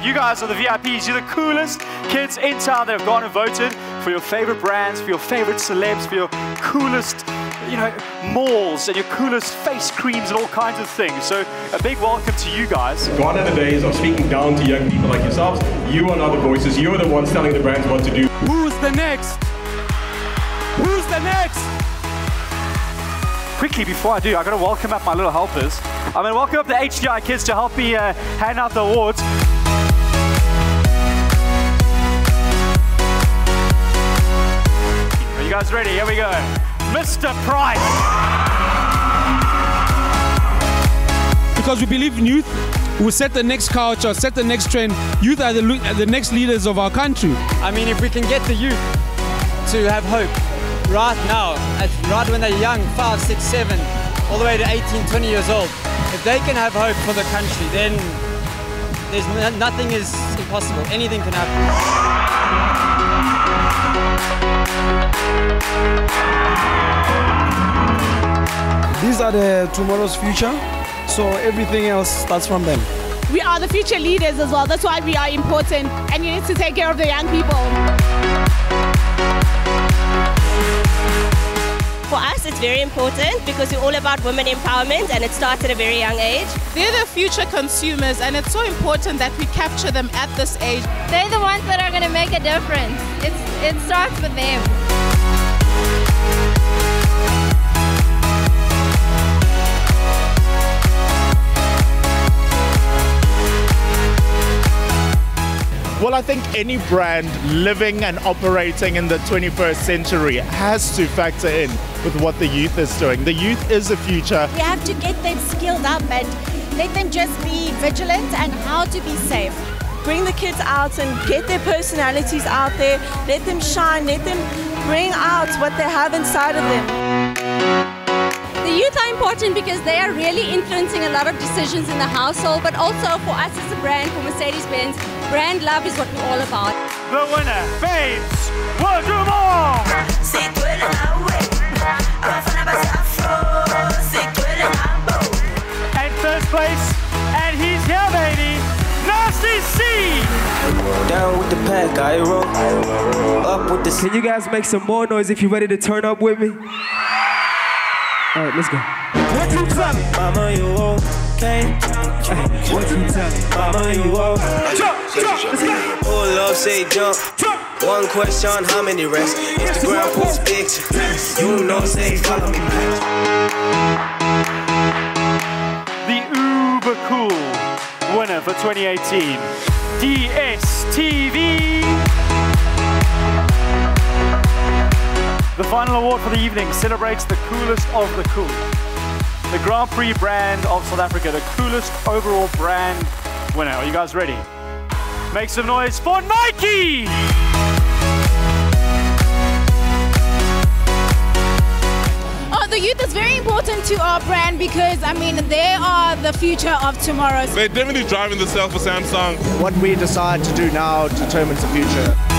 You guys are the VIPs. You're the coolest kids in town that have gone and voted for your favorite brands, for your favorite celebs, for your coolest, you know, malls and your coolest face creams and all kinds of things. So a big welcome to you guys. Gone are the days of speaking down to young people like yourselves. You are not the voices. You are the ones telling the brands what to do. Who's the next? Who's the next? Quickly, before I do, I've gotta welcome up my little helpers. I'm gonna welcome up the HDI kids to help me uh, hand out the awards. Are you guys ready? Here we go. Mr. Price. because we believe in youth will set the next culture, set the next trend. Youth are the, the next leaders of our country. I mean, if we can get the youth to have hope right now, at, right when they're young, five, six, seven, all the way to 18, 20 years old, if they can have hope for the country, then there's n- nothing is impossible. Anything can happen. These are the tomorrow's future, so everything else starts from them. We are the future leaders as well. That's why we are important, and you need to take care of the young people. Very important because we're all about women empowerment and it starts at a very young age. They're the future consumers, and it's so important that we capture them at this age. They're the ones that are going to make a difference. It's, it starts with them. Well, I think any brand living and operating in the 21st century has to factor in with what the youth is doing. The youth is the future. We have to get them skilled up and let them just be vigilant and how to be safe. Bring the kids out and get their personalities out there. Let them shine. Let them bring out what they have inside of them. The youth are important because they are really influencing a lot of decisions in the household, but also for us as a brand, for Mercedes Benz, brand love is what we're all about. The winner, Babes Wodumo! And first place, and he's here, baby, Nasty C! Down with the pack, I roll. Up with the. Can you guys make some more noise if you're ready to turn up with me? All right, let's go. What you tell me? Mama, you okay? Hey, what you tell me? Mama, you okay? Jump, jump, let's go. Pull up, say jump. One question, how many rests? Instagram post picture. You know, say follow me back. The uber cool winner for 2018, DSTV. The final award for the evening celebrates the coolest of the cool. The Grand Prix brand of South Africa, the coolest overall brand winner. Are you guys ready? Make some noise for Nike! Oh, the youth is very important to our brand because, I mean, they are the future of tomorrow. They're definitely driving the sale for Samsung. What we decide to do now determines the future.